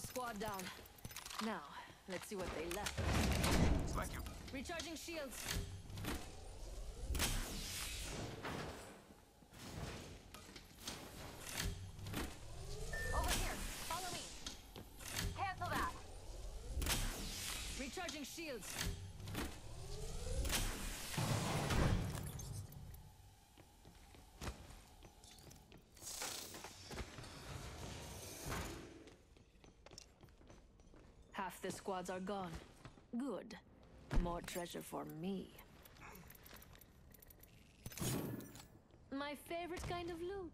squad down. Now, let's see what they left. Thank you. Recharging shields. Over here. Follow me. Cancel that. Recharging shields. Half the squads are gone. Good. More treasure for me. My favorite kind of loot.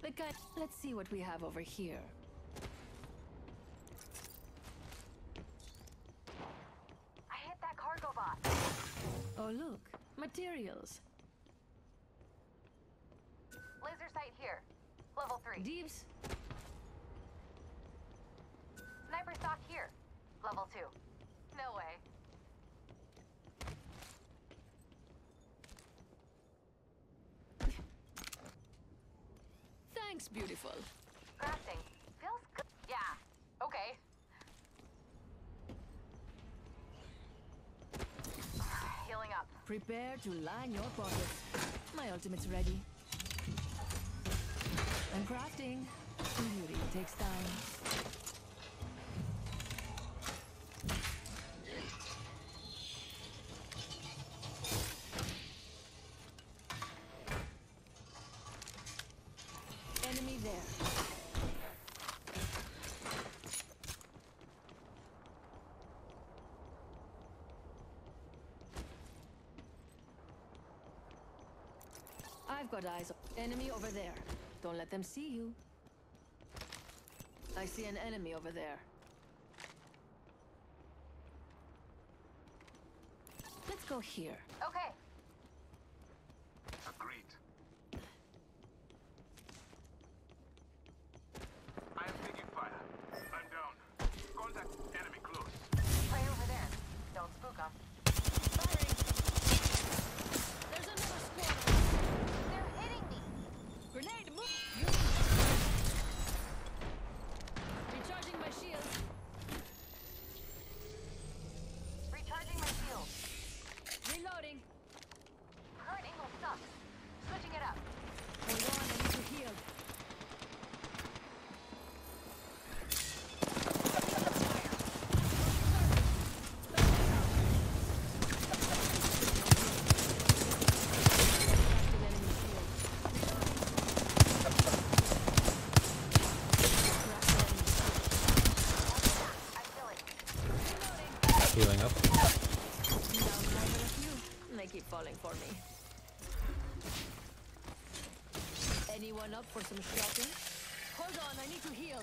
The kind. Let's see what we have over here. I hit that cargo bot. Oh, look. Materials. Laser sight here. Level 3. Deeps. Sniper stock here. Level 2. No way. Thanks, beautiful. Crafting. Feels good. Yeah. Okay. Healing up. Prepare to line your pockets. My ultimate's ready. And crafting. Beauty takes time. Enemy there. I've got eyes. Enemy over there. Don't let them see you. I see an enemy over there. Let's go here. healing up. They keep falling for me. Anyone up for some shopping? Hold on, I need to heal.